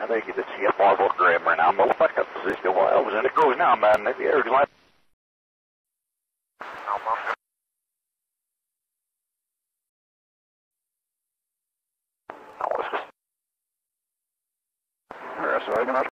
I think you did see a marble grab right now. I'm going back up position while I was in the cruise now, man. If the air line. Oh, it's just. All right, so I'm going to